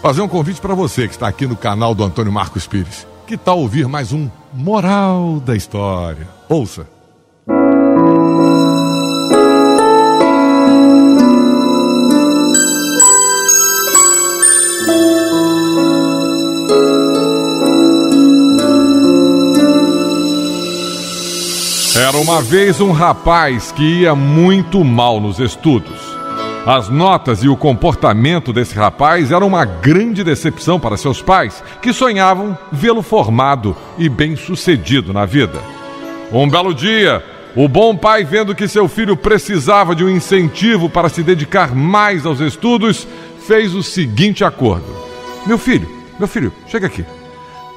fazer um convite para você que está aqui no canal do Antônio Marcos Pires. Que tal ouvir mais um Moral da História? Ouça! Era uma vez um rapaz que ia muito mal nos estudos. As notas e o comportamento desse rapaz eram uma grande decepção para seus pais, que sonhavam vê-lo formado e bem-sucedido na vida. Um belo dia, o bom pai, vendo que seu filho precisava de um incentivo para se dedicar mais aos estudos, fez o seguinte acordo: Meu filho, meu filho, chega aqui.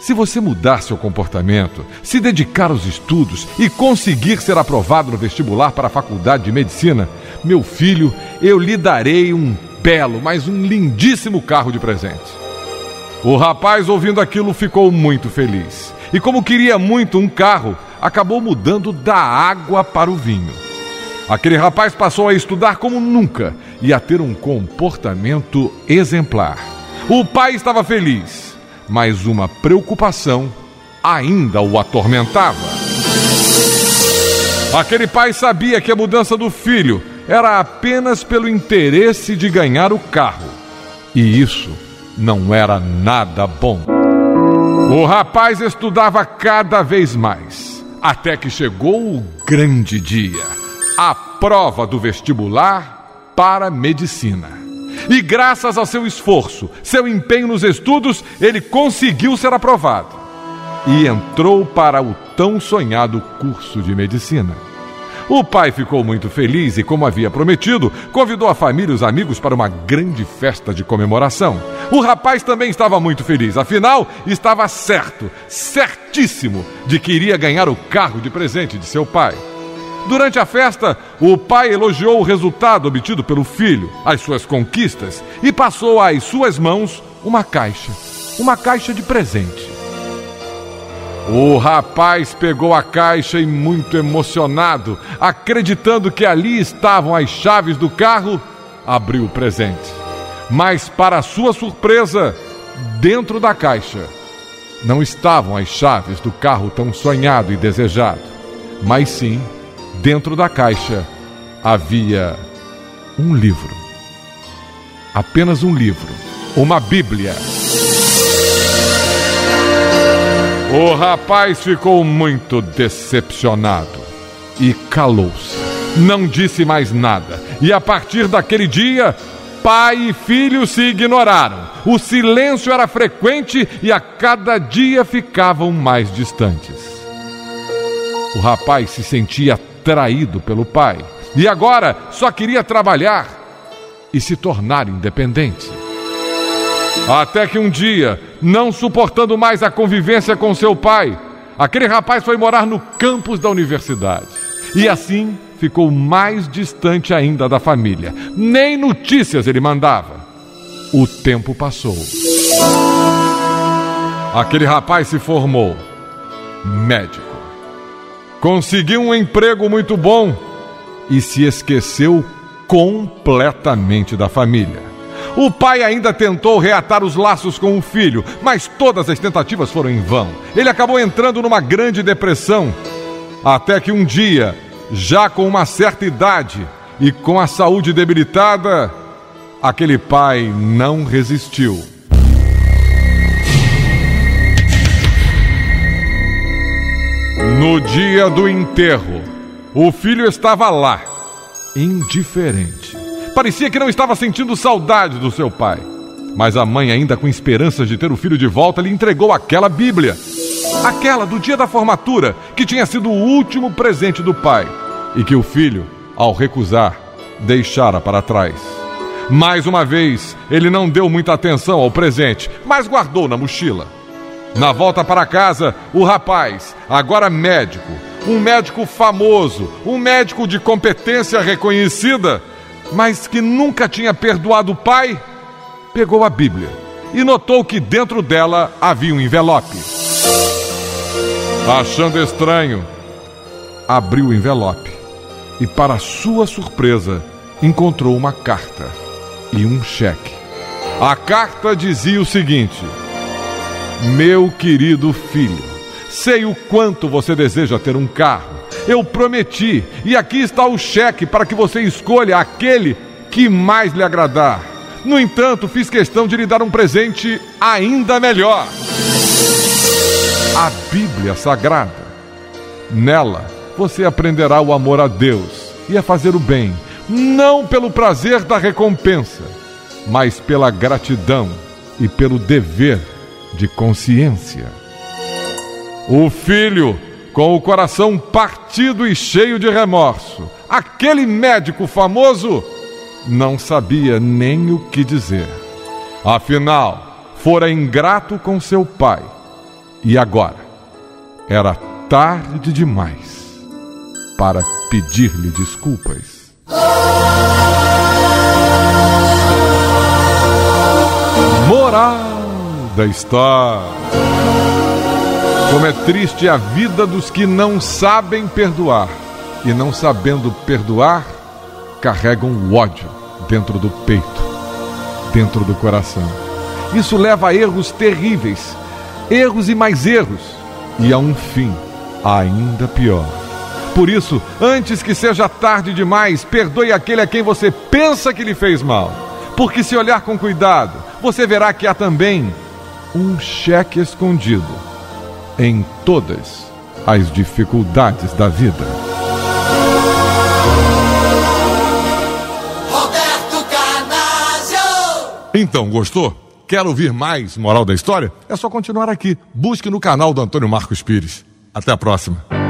Se você mudar seu comportamento, se dedicar aos estudos e conseguir ser aprovado no vestibular para a faculdade de medicina, meu filho, eu lhe darei um belo, mas um lindíssimo carro de presente. O rapaz, ouvindo aquilo, ficou muito feliz. E como queria muito um carro, acabou mudando da água para o vinho. Aquele rapaz passou a estudar como nunca e a ter um comportamento exemplar. O pai estava feliz mas uma preocupação ainda o atormentava. Aquele pai sabia que a mudança do filho era apenas pelo interesse de ganhar o carro. E isso não era nada bom. O rapaz estudava cada vez mais, até que chegou o grande dia a prova do vestibular para medicina. E graças ao seu esforço, seu empenho nos estudos, ele conseguiu ser aprovado. E entrou para o tão sonhado curso de medicina. O pai ficou muito feliz e, como havia prometido, convidou a família e os amigos para uma grande festa de comemoração. O rapaz também estava muito feliz, afinal, estava certo, certíssimo, de que iria ganhar o carro de presente de seu pai. Durante a festa, o pai elogiou o resultado obtido pelo filho, as suas conquistas, e passou às suas mãos uma caixa, uma caixa de presente. O rapaz pegou a caixa e, muito emocionado, acreditando que ali estavam as chaves do carro, abriu o presente. Mas, para sua surpresa, dentro da caixa não estavam as chaves do carro tão sonhado e desejado, mas sim Dentro da caixa havia um livro. Apenas um livro. Uma Bíblia. O rapaz ficou muito decepcionado e calou-se. Não disse mais nada. E a partir daquele dia, pai e filho se ignoraram. O silêncio era frequente e a cada dia ficavam mais distantes. O rapaz se sentia traído pelo pai. E agora só queria trabalhar e se tornar independente. Até que um dia, não suportando mais a convivência com seu pai, aquele rapaz foi morar no campus da universidade. E assim ficou mais distante ainda da família. Nem notícias ele mandava. O tempo passou. Aquele rapaz se formou médico. Conseguiu um emprego muito bom e se esqueceu completamente da família. O pai ainda tentou reatar os laços com o filho, mas todas as tentativas foram em vão. Ele acabou entrando numa grande depressão. Até que um dia, já com uma certa idade e com a saúde debilitada, aquele pai não resistiu No dia do enterro, o filho estava lá, indiferente. Parecia que não estava sentindo saudade do seu pai. Mas a mãe, ainda com esperanças de ter o filho de volta, lhe entregou aquela Bíblia. Aquela do dia da formatura, que tinha sido o último presente do pai e que o filho, ao recusar, deixara para trás. Mais uma vez, ele não deu muita atenção ao presente, mas guardou na mochila. Na volta para casa, o rapaz, agora médico, um médico famoso, um médico de competência reconhecida, mas que nunca tinha perdoado o pai, pegou a Bíblia e notou que dentro dela havia um envelope. Achando estranho, abriu o envelope e, para sua surpresa, encontrou uma carta e um cheque. A carta dizia o seguinte: Meu querido filho, sei o quanto você deseja ter um carro. Eu prometi, e aqui está o cheque para que você escolha aquele que mais lhe agradar. No entanto, fiz questão de lhe dar um presente ainda melhor: a Bíblia Sagrada. Nela, você aprenderá o amor a Deus e a fazer o bem, não pelo prazer da recompensa mas pela gratidão e pelo dever de consciência. O filho, com o coração partido e cheio de remorso, aquele médico famoso, não sabia nem o que dizer. Afinal, fora ingrato com seu pai. E agora, era tarde demais para pedir-lhe desculpas. Moral da história. Como é triste a vida dos que não sabem perdoar e não sabendo perdoar, carregam o ódio dentro do peito, dentro do coração. Isso leva a erros terríveis, erros e mais erros, e a um fim ainda pior. Por isso, antes que seja tarde demais, perdoe aquele a quem você pensa que lhe fez mal. Porque se olhar com cuidado, você verá que há também um cheque escondido em todas as dificuldades da vida. Roberto Carnazio! Então, gostou? Quer ouvir mais Moral da História? É só continuar aqui. Busque no canal do Antônio Marcos Pires. Até a próxima.